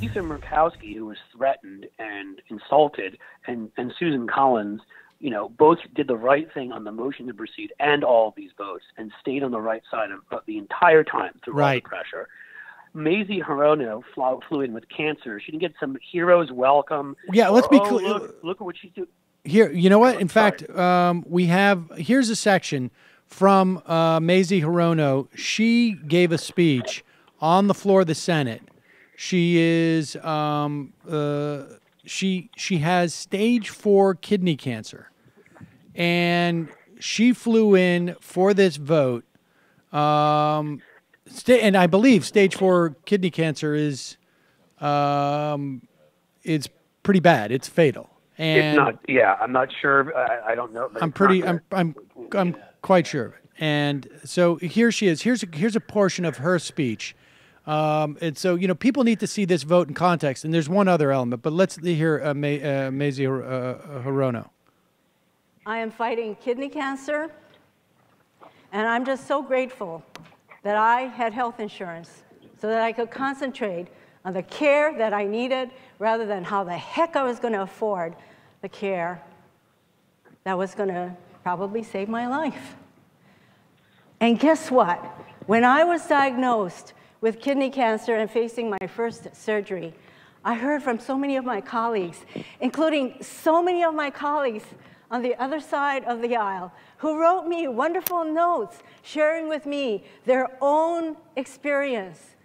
Lisa Murkowski, who was threatened and insulted, and, and Susan Collins, you know, both did the right thing on the motion to proceed and all of these votes and stayed on the right side of, of the entire time through Right. all the pressure. Mazie Hirono flew, flew in with cancer. She didn't get some hero's welcome. Yeah, let's be Oh, clear- Look, look at what she's doing. Here, you know what? In fact, um, we have here's a section from uh, Mazie Hirono. She gave a speech on the floor of the Senate. She is um, uh, she she has stage four kidney cancer, and she flew in for this vote. Um, sta- and I believe stage four kidney cancer is um, it's pretty bad. It's fatal. And it's not. Yeah, I'm not sure. I, I don't know. I'm pretty. I'm. I'm. I'm quite sure. And so here she is. Here's a, here's a portion of her speech. Um, and so you know people need to see this vote in context. And there's one other element, but let's hear uh, Ma- uh, Mazie uh, Hirono. I am fighting kidney cancer, and I'm just so grateful that I had health insurance so that I could concentrate on the care that I needed rather than how the heck I was going to afford the care that was going to probably save my life. And guess what? When I was diagnosed with kidney cancer and facing my first surgery, I heard from so many of my colleagues, including so many of my colleagues on the other side of the aisle, who wrote me wonderful notes sharing with me their own experience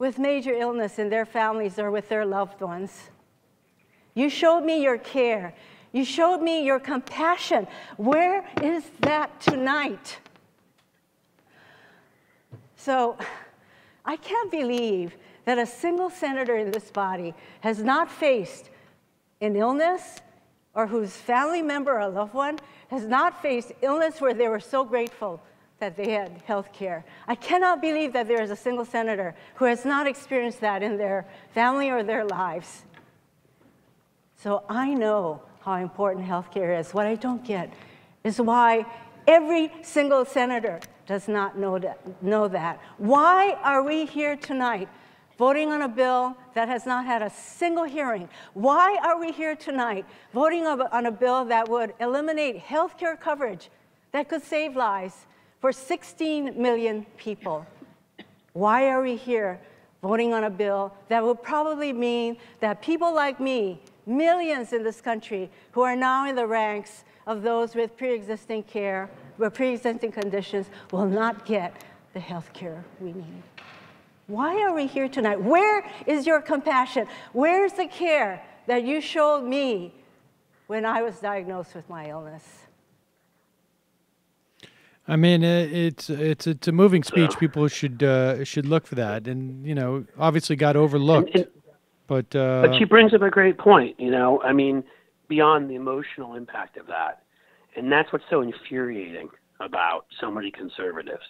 with major illness in their families or with their loved ones. You showed me your care. You showed me your compassion. Where is that tonight? So I can't believe that a single senator in this body has not faced an illness or whose family member or loved one has not faced illness where they were so grateful that they had health care. I cannot believe that there is a single senator who has not experienced that in their family or their lives. So I know how important health care is. What I don't get is why every single senator does not know that, know that. Why are we here tonight voting on a bill that has not had a single hearing? Why are we here tonight voting on a- bill that would eliminate health care coverage that could save lives for 16 million people? Why are we here voting on a bill that will probably mean that people like me, millions in this country, who are now in the ranks of those with pre-existing care, with pre-existing conditions, will not get the health care we need? Why are we here tonight? Where is your compassion? Where's the care that you showed me when I was diagnosed with my illness? I mean, uh, it's it's it's a moving speech. People should uh, should look for that, and you know, obviously got overlooked. But uh, But she brings up a great point, you know. I mean, beyond the emotional impact of that, and that's what's so infuriating about so many conservatives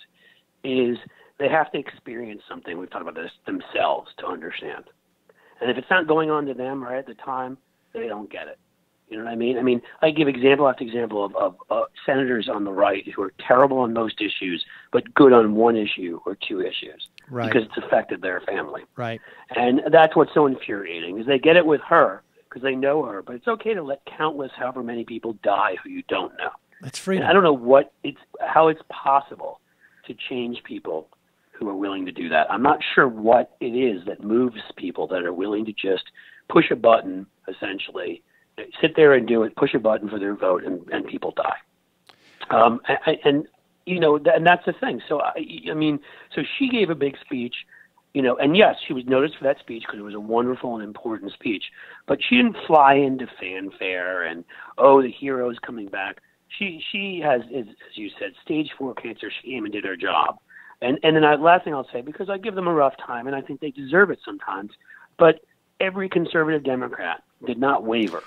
is they have to experience something. We've talked about this themselves to understand. And if it's not going on to them right at the time, they don't get it. You know what I mean? I mean, I give example after example of, of uh, senators on the right who are terrible on most issues, but good on one issue or two issues Right. because it's affected their family. right. And that's what's so infuriating is they get it with her because they know her, but it's okay to let countless, however many people die who you don't know. That's And. I don't know what it's how it's possible to change people who are willing to do that. I'm not sure what it is that moves people that are willing to just push a button, essentially, sit there and do it, push a button for their vote, and, and people die. Um, and, and you know, and that's the thing. So I, I mean, so she gave a big speech, you know, and yes, she was noticed for that speech because it was a wonderful and important speech. But she didn't fly into fanfare and oh, the hero's coming back. She she has, as as you said, stage four cancer. She came and did her job. And and then I, last thing I'll say because I give them a rough time and I think they deserve it sometimes. But every conservative Democrat did not waver.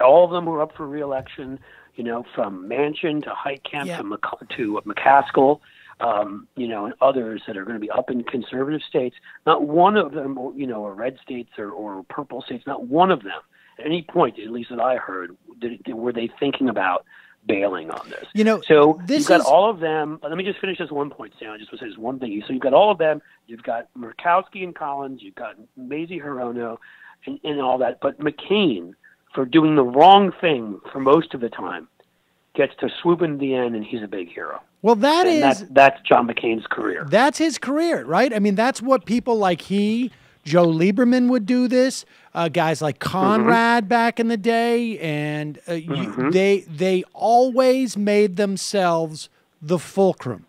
All of them were up for reelection. You know, from Manchin to Heitkamp Yeah. to, Mc, to McCaskill, um, you know, and others that are going to be up in conservative states. Not one of them, you know, or red states or, or purple states. Not one of them at any point, at least that I heard, did, did, were they thinking about bailing on this. You know, so this you've got is- all of them. Let me just finish this one point, Sam. I just want to say this one thing. So you've got all of them. You've got Murkowski and Collins. You've got Mazie Hirono, and, and all that. But McCain, for doing the wrong thing for most of the time, gets to swoop in the end, and he's a big hero. Well, that and is that's, that's John McCain's career. That's his career, right? I mean, that's what people like he, Joe Lieberman would do this. Uh, guys like Mm-hmm. Conrad back in the day, and uh, you, they they always made themselves the fulcrum,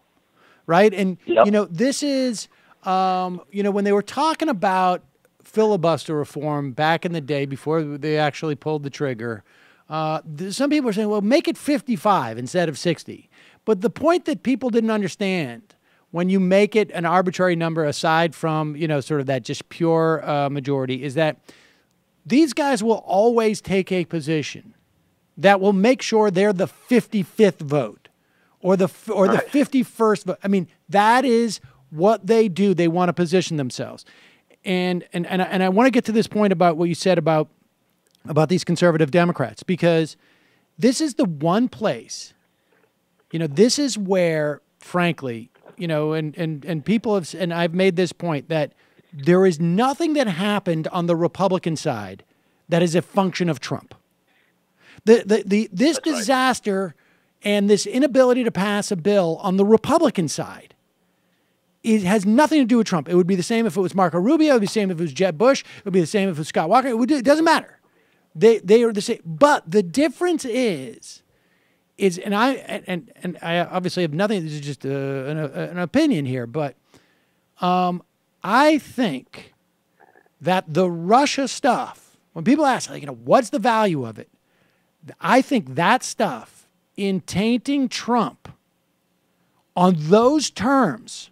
right? And Yep. you know, this is, um, you know, when they were talking about filibuster reform back in the day before they actually pulled the trigger. Uh, some people are saying, well, make it 55 instead of 60. But the point that people didn't understand when you make it an arbitrary number aside from, you know, sort of that just pure uh, majority is that these guys will always take a position that will make sure they're the 55th vote or the f- or the 51st vote. I mean, that is what they do. They want to position themselves. And and and I, and I want to get to this point about what you said about about these conservative Democrats because this is the one place you know, this is where, frankly, you know, and and and people have, and I've made this point that there is nothing that happened on the Republican side that is a function of Trump. The the, the this That's right. disaster and this inability to pass a bill on the Republican side. It has nothing to do with Trump. It would be the same if it was Marco Rubio. It would be the same if it was Jeb Bush. It would be the same if it was Scott Walker. It, would, it doesn't matter. They they are the same. But the difference is is and I and and I obviously have nothing. This is just a, an, an opinion here, but um, I think that the Russia stuff. When people ask, like, you know, what's the value of it? I think that stuff in tainting Trump on those terms,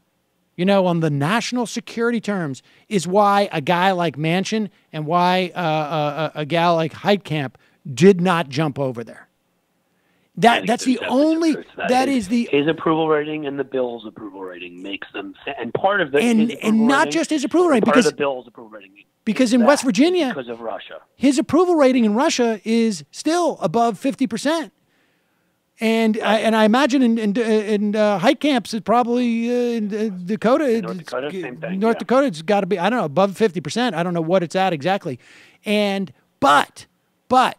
you know, on the national security terms, is why a guy like Manchin and why uh, a, a, a gal like Heitkamp did not jump over there. That that's the only to that His- is the his approval rating and the bill's approval rating makes them and part of the and and not rating- just his approval rating part because of the bill's approval rating because in West Virginia because of Russia. his approval rating in Russia is still above fifty percent. And I, and I imagine in in, in uh, Heitkamp's is probably uh, in uh, Dakota. North it's- Dakota, same thing, North yeah. Dakota, it's got to be I don't know above fifty percent. I don't know what it's at exactly. And but but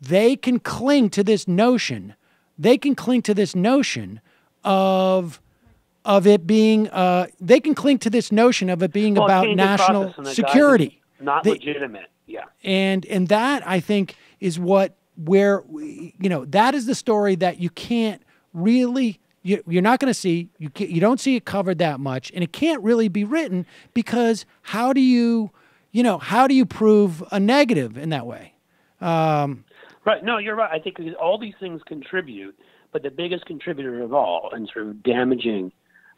they can cling to this notion. They can cling to this notion of of it being. Uh, they can cling to this notion of it being Well, about national process and the guys security. not They- legitimate. Yeah. and and that I think is what where you know that is the story that you can't really you, you're not going to see you ca- you don't see it covered that much and it can't really be written because how do you you know how do you prove a negative in that way um, Right. No, you're right. I think all these things contribute, but the biggest contributor of all, and sort of damaging,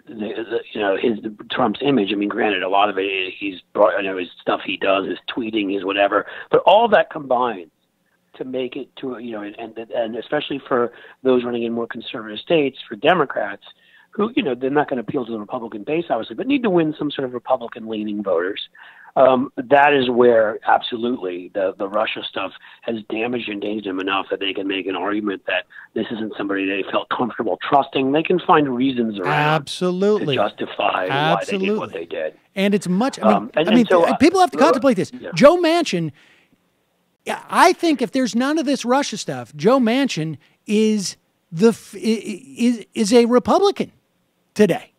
the, the you know his Trump's image. I mean, granted, a lot of it he's brought, you know, his stuff he does, his tweeting, his whatever, but all that combined to make it to you know, and and, especially for those running in more conservative states, for Democrats. Who you know they're not going to appeal to the Republican base, obviously, but need to win some sort of Republican-leaning voters um, that is where absolutely the the Russia stuff has damaged and endangered them enough that they can make an argument that this isn't somebody they felt comfortable trusting. They can find reasons around absolutely to justify why they did what Absolutely. they did. and it's much I mean, Um, and- I mean so, people have to uh, contemplate this yeah. Joe Manchin I think if there's none of this Russia stuff Joe Manchin is the f- i- i- is is a Republican today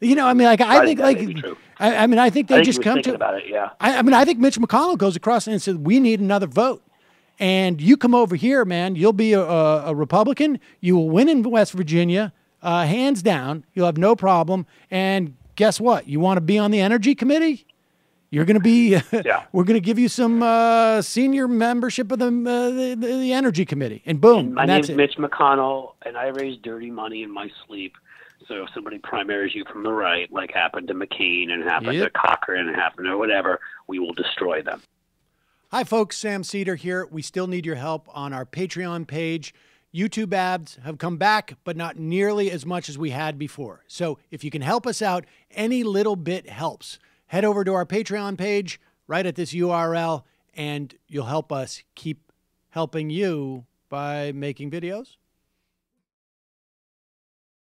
you know I mean like I, I think think like may be true. I, I mean I think they I just come to about it. Yeah. I, I mean, I think Mitch McConnell goes across and says, "We need another vote." And you come over here, man. You'll be a, a, a Republican. You will win in West Virginia, uh, hands down. You'll have no problem. And guess what? You want to be on the Energy Committee? You're going to be. Yeah. we're going to give you some uh, senior membership of the, uh, the the Energy Committee, and boom, My and that's name's it. Mitch McConnell, and I raise dirty money in my sleep. So if somebody primaries you from the right, like happened to McCain and happened Yep. to Cochran and happened to whatever, we will destroy them. Hi, folks. Sam Seder here. We still need your help on our Patreon page. YouTube ads have come back, but not nearly as much as we had before. So if you can help us out, any little bit helps. Head over to our Patreon page right at this URL, and you'll help us keep helping you by making videos